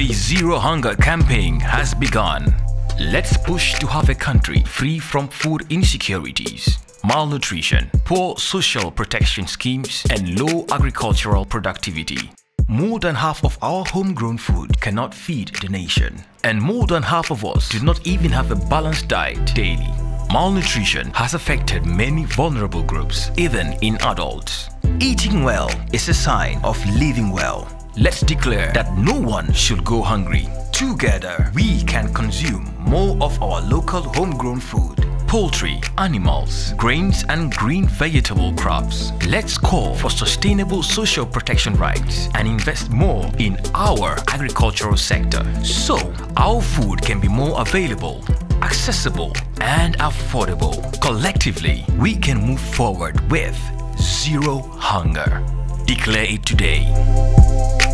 The Zero Hunger campaign has begun. Let's push to have a country free from food insecurities, malnutrition, poor social protection schemes, and low agricultural productivity. More than half of our homegrown food cannot feed the nation. And more than half of us do not even have a balanced diet daily. Malnutrition has affected many vulnerable groups, even in adults. Eating well is a sign of living well. Let's declare that no one should go hungry. Together, we can consume more of our local homegrown food poultry, animals, grains and green vegetable crops. Let's call for sustainable social protection rights and invest more in our agricultural sector so our food can be more available, accessible and affordable. Collectively, we can move forward with zero hunger. Declare it today.